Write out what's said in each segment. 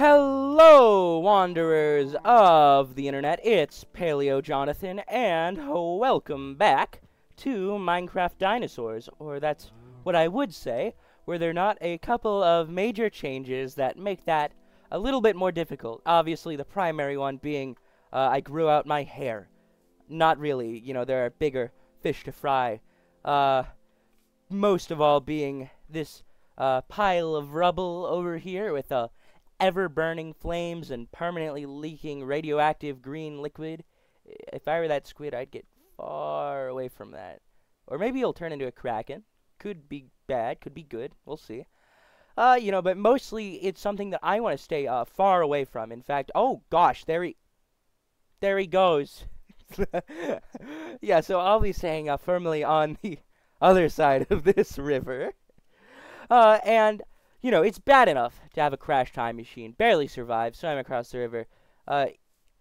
Hello, wanderers of the internet. It's Paleo Johnathan, and welcome back to Minecraft Dinosaurs, or that's what I would say, were there not a couple of major changes that make that a little bit more difficult. Obviously, the primary one being uh, I grew out my hair. Not really, you know, there are bigger fish to fry. Uh, most of all being this uh, pile of rubble over here with a ever-burning flames and permanently leaking radioactive green liquid. If I were that squid, I'd get far away from that. Or maybe he'll turn into a kraken. Could be bad, could be good. We'll see. Uh, you know, but mostly it's something that I want to stay uh, far away from. In fact, oh gosh, there he, there he goes. yeah, so I'll be staying uh, firmly on the other side of this river. Uh, and you know, it's bad enough to have a crash time machine, barely survive, swam across the river. Uh,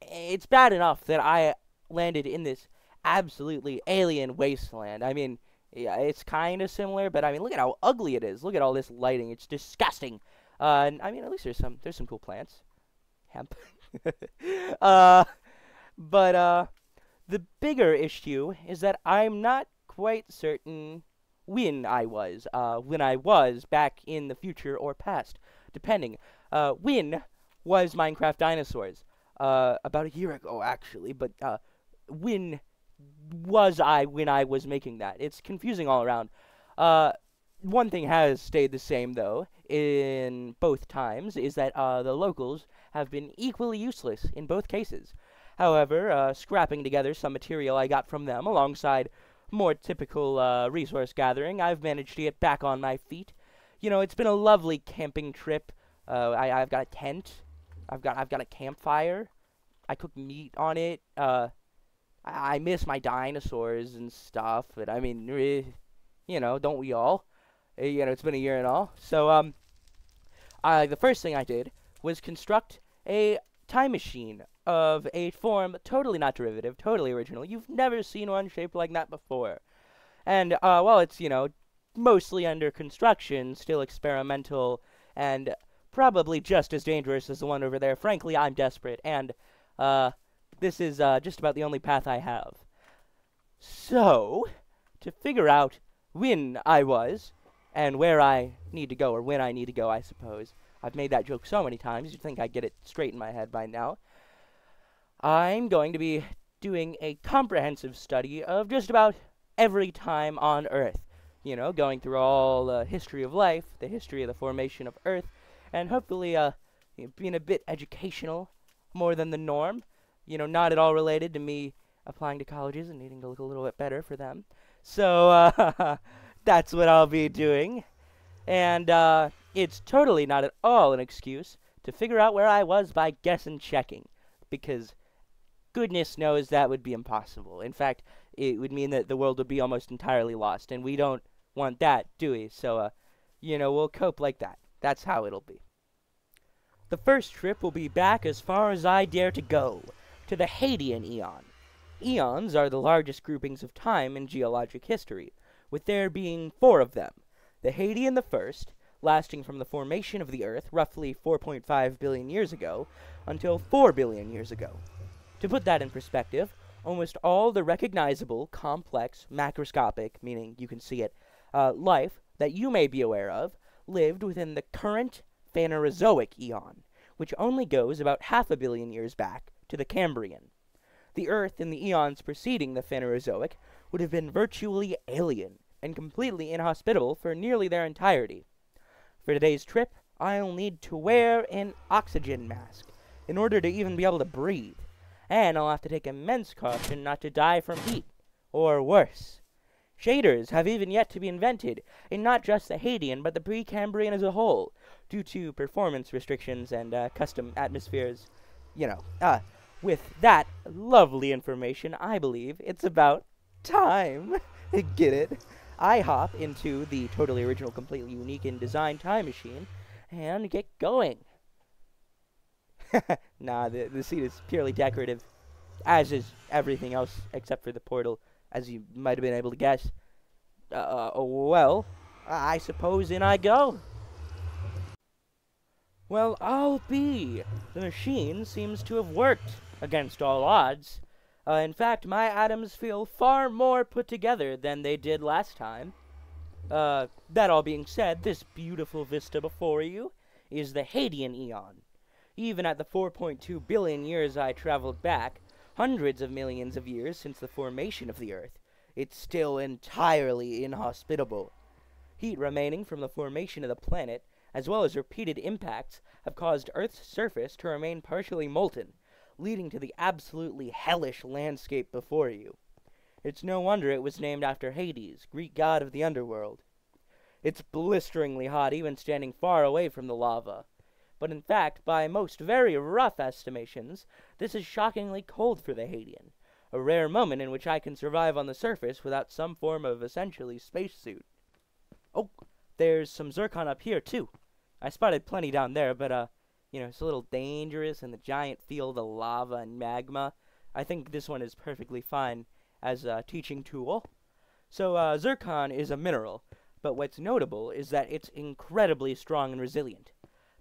it's bad enough that I landed in this absolutely alien wasteland. I mean, yeah, it's kind of similar, but I mean, look at how ugly it is. Look at all this lighting. It's disgusting. Uh, and, I mean, at least there's some there's some cool plants, hemp. uh, but uh, the bigger issue is that I'm not quite certain when I was, uh, when I was back in the future or past, depending. Uh, when was Minecraft Dinosaurs? Uh, about a year ago, actually, but uh, when was I when I was making that? It's confusing all around. Uh, one thing has stayed the same, though, in both times, is that uh, the locals have been equally useless in both cases. However, uh, scrapping together some material I got from them alongside more typical uh, resource gathering, I've managed to get back on my feet. You know, it's been a lovely camping trip. Uh, I, have got a tent. I've got I've got a campfire. I cook meat on it. Uh, I, I miss my dinosaurs and stuff. But I mean, you know, don't we all? Uh, you know, it's been a year and all. So um, I, the first thing I did was construct a time machine of a form totally not derivative, totally original. You've never seen one shaped like that before. And uh, while it's, you know, mostly under construction, still experimental, and probably just as dangerous as the one over there, frankly, I'm desperate, and uh, this is uh, just about the only path I have. So, to figure out when I was, and where I need to go, or when I need to go, I suppose. I've made that joke so many times, you'd think I'd get it straight in my head by now. I'm going to be doing a comprehensive study of just about every time on Earth. You know, going through all the history of life, the history of the formation of Earth, and hopefully uh, being a bit educational more than the norm. You know, not at all related to me applying to colleges and needing to look a little bit better for them. So, uh, that's what I'll be doing. And uh, it's totally not at all an excuse to figure out where I was by guess and checking. Because goodness knows that would be impossible. In fact, it would mean that the world would be almost entirely lost, and we don't want that, do we? So, uh, you know, we'll cope like that. That's how it'll be. The first trip will be back as far as I dare to go, to the Hadean Eon. Eons are the largest groupings of time in geologic history, with there being four of them. The Hadean the First, lasting from the formation of the Earth roughly 4.5 billion years ago until 4 billion years ago. To put that in perspective, almost all the recognizable, complex, macroscopic, meaning you can see it, uh, life that you may be aware of lived within the current Phanerozoic eon, which only goes about half a billion years back to the Cambrian. The Earth in the eons preceding the Phanerozoic would have been virtually alien and completely inhospitable for nearly their entirety. For today's trip, I'll need to wear an oxygen mask in order to even be able to breathe and I'll have to take immense caution not to die from heat, or worse. Shaders have even yet to be invented, in not just the Hadean, but the Precambrian as a whole, due to performance restrictions and uh, custom atmospheres. You know, uh, with that lovely information, I believe it's about time. To get it? I hop into the totally original, completely unique in design time machine and get going. nah, the, the seat is purely decorative, as is everything else except for the portal, as you might have been able to guess. Uh, well, I suppose in I go. Well, I'll be. The machine seems to have worked against all odds. Uh, in fact, my atoms feel far more put together than they did last time. Uh, that all being said, this beautiful vista before you is the Hadean Eon. Even at the 4.2 billion years I traveled back, hundreds of millions of years since the formation of the Earth, it's still entirely inhospitable. Heat remaining from the formation of the planet, as well as repeated impacts, have caused Earth's surface to remain partially molten, leading to the absolutely hellish landscape before you. It's no wonder it was named after Hades, Greek god of the underworld. It's blisteringly hot even standing far away from the lava. But in fact, by most very rough estimations, this is shockingly cold for the Hadean, a rare moment in which I can survive on the surface without some form of essentially spacesuit. Oh, there's some zircon up here too. I spotted plenty down there, but uh, you know, it's a little dangerous in the giant field of lava and magma. I think this one is perfectly fine as a teaching tool. So, uh, zircon is a mineral, but what's notable is that it's incredibly strong and resilient.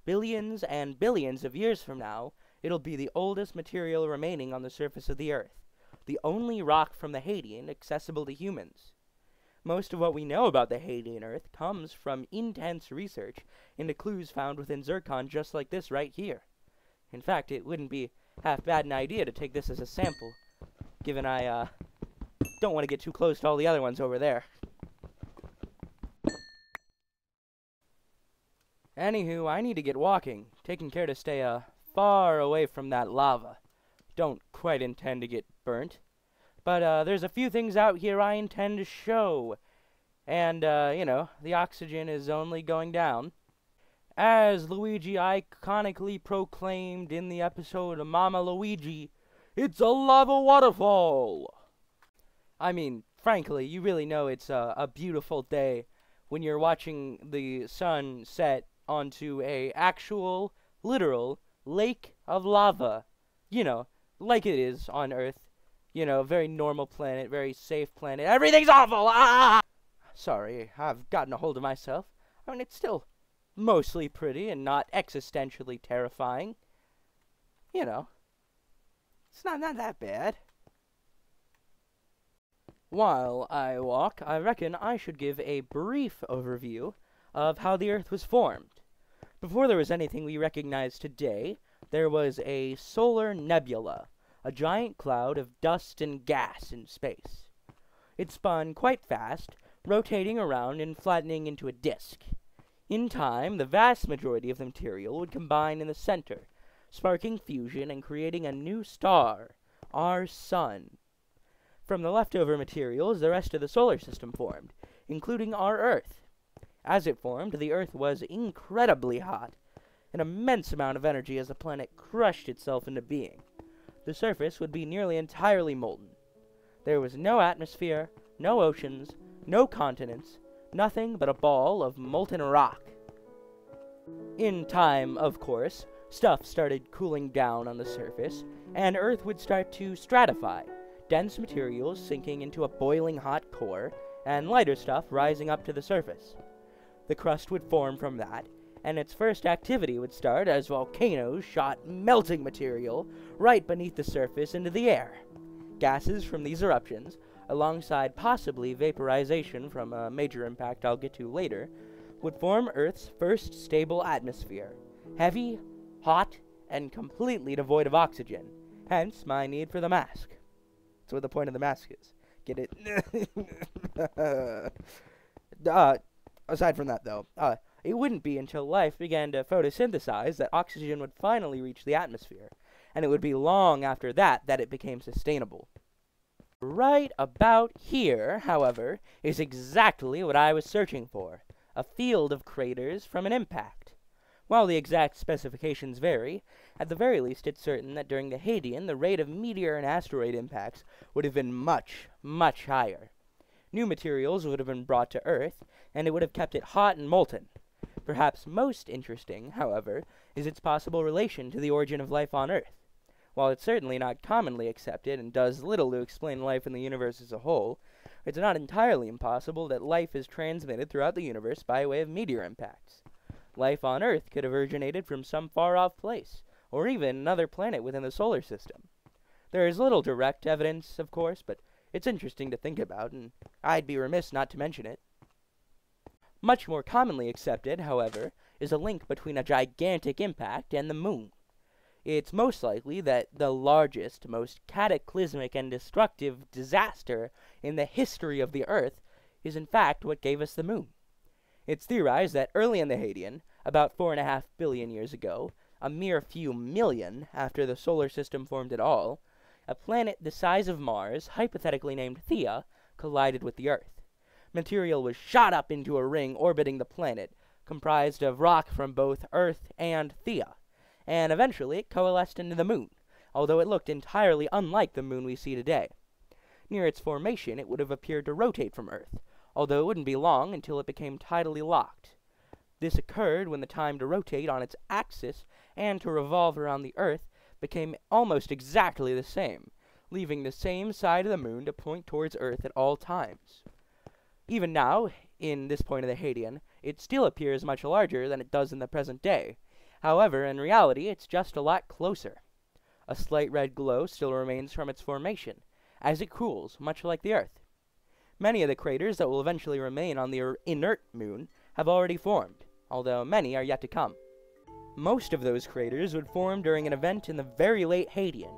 Billions and billions of years from now, it'll be the oldest material remaining on the surface of the Earth, the only rock from the Hadean accessible to humans. Most of what we know about the Hadean Earth comes from intense research into clues found within zircon just like this right here. In fact, it wouldn't be half bad an idea to take this as a sample, given I, uh, don't want to get too close to all the other ones over there. Anywho, I need to get walking, taking care to stay, uh, far away from that lava. Don't quite intend to get burnt. But, uh, there's a few things out here I intend to show. And, uh, you know, the oxygen is only going down. As Luigi iconically proclaimed in the episode of Mama Luigi, it's a lava waterfall! I mean, frankly, you really know it's a, a beautiful day when you're watching the sun set onto a actual, literal lake of lava. You know, like it is on Earth. You know, very normal planet, very safe planet. Everything's awful! Ah! Sorry, I've gotten a hold of myself. I mean, it's still mostly pretty and not existentially terrifying. You know, it's not, not that bad. While I walk, I reckon I should give a brief overview of how the Earth was formed. Before there was anything we recognize today, there was a solar nebula, a giant cloud of dust and gas in space. It spun quite fast, rotating around and flattening into a disk. In time, the vast majority of the material would combine in the center, sparking fusion and creating a new star, our Sun. From the leftover materials, the rest of the solar system formed, including our Earth. As it formed, the Earth was incredibly hot, an immense amount of energy as the planet crushed itself into being. The surface would be nearly entirely molten. There was no atmosphere, no oceans, no continents, nothing but a ball of molten rock. In time, of course, stuff started cooling down on the surface, and Earth would start to stratify, dense materials sinking into a boiling hot core, and lighter stuff rising up to the surface. The crust would form from that, and its first activity would start as volcanoes shot melting material right beneath the surface into the air. Gases from these eruptions, alongside possibly vaporization from a major impact I'll get to later, would form Earth's first stable atmosphere heavy, hot, and completely devoid of oxygen, hence my need for the mask. That's what the point of the mask is. Get it? uh, aside from that, though, uh, it wouldn't be until life began to photosynthesize that oxygen would finally reach the atmosphere, and it would be long after that that it became sustainable. Right about here, however, is exactly what I was searching for a field of craters from an impact. While the exact specifications vary, at the very least it's certain that during the Hadean the rate of meteor and asteroid impacts would have been much, much higher. New materials would have been brought to Earth, and it would have kept it hot and molten. Perhaps most interesting, however, is its possible relation to the origin of life on Earth. While it's certainly not commonly accepted and does little to explain life in the universe as a whole, it's not entirely impossible that life is transmitted throughout the universe by way of meteor impacts. life on Earth could have originated from some far off place, or even another planet within the solar system. There is little direct evidence, of course, but it's interesting to think about, and I'd be remiss not to mention it. Much more commonly accepted, however, is a link between a gigantic impact and the moon. It's most likely that the largest, most cataclysmic and destructive disaster in the history of the Earth is in fact what gave us the moon. It's theorized that early in the Hadean, about four and a half billion years ago, a mere few million after the solar system formed at all, a planet the size of Mars, hypothetically named Theia, collided with the Earth. Material was shot up into a ring orbiting the planet, comprised of rock from both Earth and Theia, and eventually it coalesced into the moon, although it looked entirely unlike the moon we see today. Near its formation, it would have appeared to rotate from Earth, although it wouldn't be long until it became tidally locked. This occurred when the time to rotate on its axis and to revolve around the Earth became almost exactly the same, leaving the same side of the moon to point towards Earth at all times. Even now, in this point of the Hadean, it still appears much larger than it does in the present day. However, in reality, it's just a lot closer. A slight red glow still remains from its formation, as it cools, much like the Earth. Many of the craters that will eventually remain on the er-, inert moon have already formed, although many are yet to come. Most of those craters would form during an event in the very late Hadean,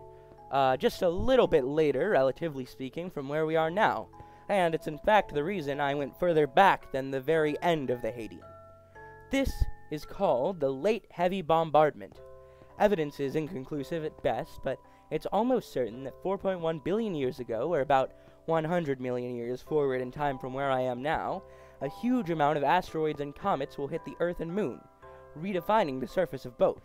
uh, just a little bit later, relatively speaking, from where we are now, and it's in fact the reason I went further back than the very end of the Hadean. This is called the Late Heavy Bombardment. Evidence is inconclusive at best, but it's almost certain that 4.1 billion years ago, or about 100 million years forward in time from where I am now, a huge amount of asteroids and comets will hit the Earth and Moon, redefining the surface of both.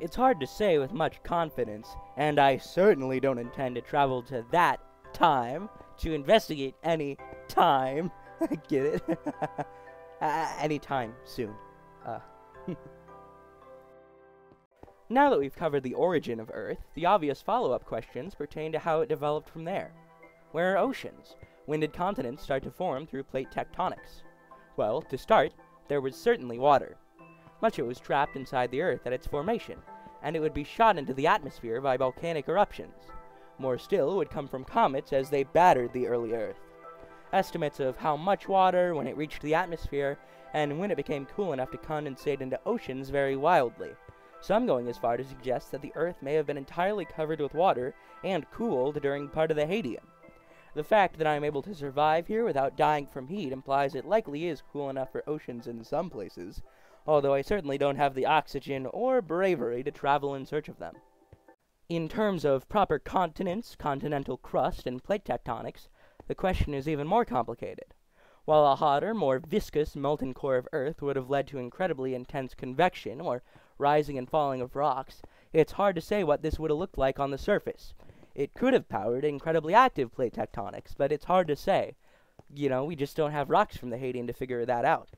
It's hard to say with much confidence, and I certainly don't intend to travel to that time to investigate any time. Get it? uh, any time soon. Uh. now that we've covered the origin of Earth, the obvious follow up questions pertain to how it developed from there. Where are oceans? When did continents start to form through plate tectonics? Well, to start, there was certainly water. Much of it was trapped inside the Earth at its formation, and it would be shot into the atmosphere by volcanic eruptions. More still would come from comets as they battered the early Earth. Estimates of how much water when it reached the atmosphere and when it became cool enough to condensate into oceans vary wildly, some going as far to suggest that the Earth may have been entirely covered with water and cooled during part of the Hadean. The fact that I am able to survive here without dying from heat implies it likely is cool enough for oceans in some places, although I certainly don't have the oxygen or bravery to travel in search of them. In terms of proper continents, continental crust, and plate tectonics, the question is even more complicated. While a hotter, more viscous molten core of Earth would have led to incredibly intense convection, or rising and falling of rocks, it's hard to say what this would have looked like on the surface, it could have powered incredibly active plate tectonics, but it's hard to say. You know, we just don't have rocks from the Hadean to figure that out.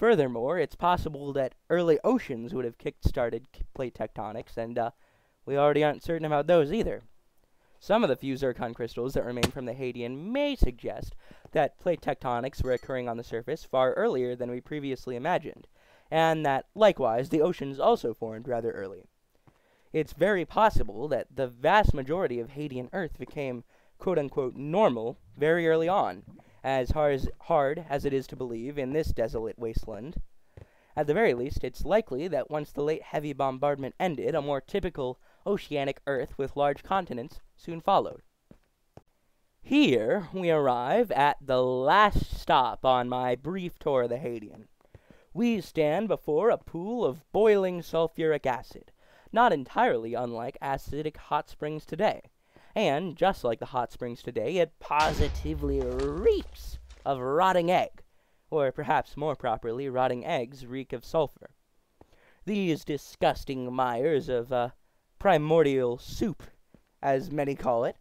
Furthermore, it's possible that early oceans would have kick-started plate tectonics, and uh, we already aren't certain about those either. Some of the few zircon crystals that remain from the Hadean may suggest that plate tectonics were occurring on the surface far earlier than we previously imagined, and that, likewise, the oceans also formed rather early it's very possible that the vast majority of Hadean Earth became quote unquote normal very early on, as hard as, hard as it is to believe in this desolate wasteland. At the very least, it's likely that once the late heavy bombardment ended, a more typical oceanic Earth with large continents soon followed. Here we arrive at the last stop on my brief tour of the Hadean. We stand before a pool of boiling sulfuric acid, not entirely unlike acidic hot springs today. And, just like the hot springs today, it positively reeks of rotting egg, or perhaps more properly, rotting eggs reek of sulfur. These disgusting mires of uh, primordial soup, as many call it,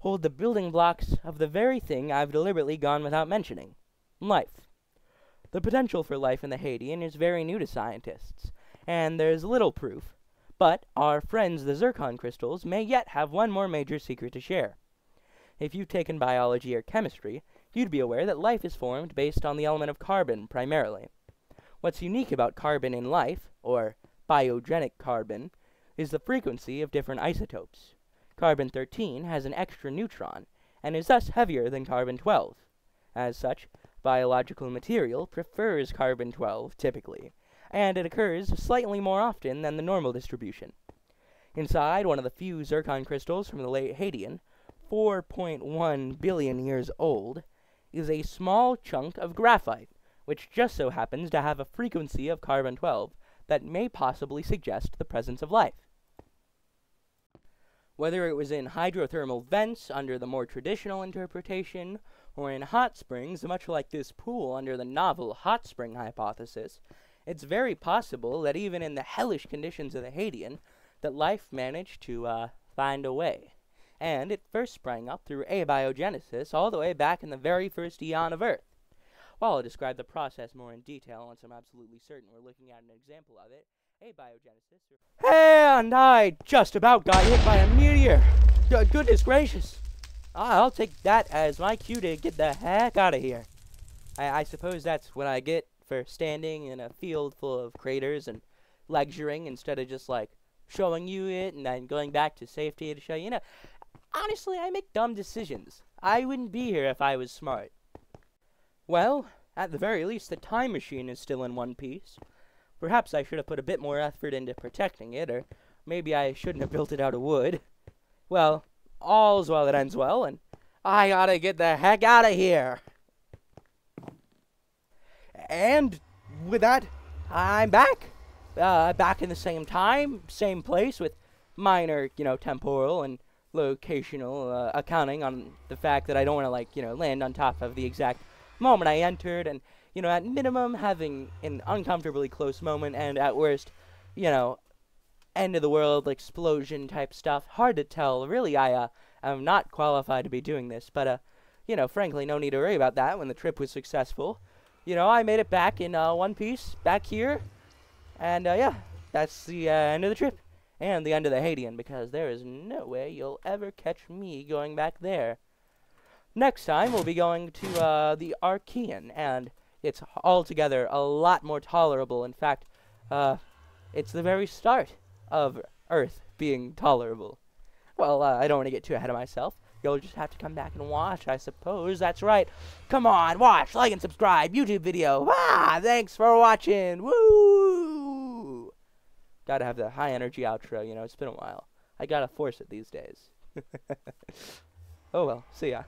hold the building blocks of the very thing I've deliberately gone without mentioning life. The potential for life in the Hadean is very new to scientists, and there's little proof, but our friends the zircon crystals may yet have one more major secret to share. If you've taken biology or chemistry, you'd be aware that life is formed based on the element of carbon primarily. What's unique about carbon in life, or biogenic carbon, is the frequency of different isotopes. Carbon 13 has an extra neutron and is thus heavier than carbon 12. As such, biological material prefers carbon 12 typically, and it occurs slightly more often than the normal distribution. Inside one of the few zircon crystals from the late Hadean, 4.1 billion years old, is a small chunk of graphite, which just so happens to have a frequency of carbon 12 that may possibly suggest the presence of life. Whether it was in hydrothermal vents under the more traditional interpretation, or in hot springs, much like this pool under the novel hot spring hypothesis, it's very possible that even in the hellish conditions of the Hadean, that life managed to uh, find a way. And it first sprang up through abiogenesis all the way back in the very first eon of Earth. While I'll describe the process more in detail once I'm absolutely certain we're looking at an example of it, abiogenesis. And I just about got hit by a meteor. G goodness gracious. I'll take that as my cue to get the heck out of here. I, I suppose that's what I get for standing in a field full of craters and lecturing instead of just like showing you it and then going back to safety to show you. You know, honestly, I make dumb decisions. I wouldn't be here if I was smart. Well, at the very least, the time machine is still in one piece. Perhaps I should have put a bit more effort into protecting it, or maybe I shouldn't have built it out of wood. Well, all's well that ends well, and I gotta get the heck out of here. And with that, I'm back. Uh, back in the same time, same place, with minor, you know, temporal and locational uh, accounting on the fact that I don't want to, like, you know, land on top of the exact moment I entered, and, you know, at minimum, having an uncomfortably close moment, and at worst, you know, end of the world explosion type stuff. Hard to tell. Really, I uh, am not qualified to be doing this, but, uh, you know, frankly, no need to worry about that when the trip was successful. You know, I made it back in uh, one piece, back here, and, uh, yeah, that's the uh, end of the trip. And the end of the Hadean, because there is no way you'll ever catch me going back there. Next time, we'll be going to uh, the Archean, and it's altogether a lot more tolerable. In fact, uh, it's the very start of Earth being tolerable. Well, uh, I don't want to get too ahead of myself. You'll just have to come back and watch, I suppose. That's right. Come on, watch, like, and subscribe. YouTube video. Ah, thanks for watching. Woo! Gotta have the high energy outro, you know, it's been a while. I gotta force it these days. oh well, see ya.